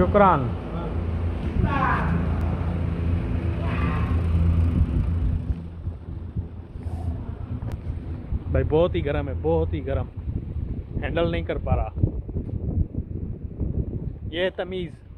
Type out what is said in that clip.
शुक्रान। भाई, बहुत ही गर्म है, बहुत ही गर्म। हैंडल नहीं कर पा रहा। ये तमीज़।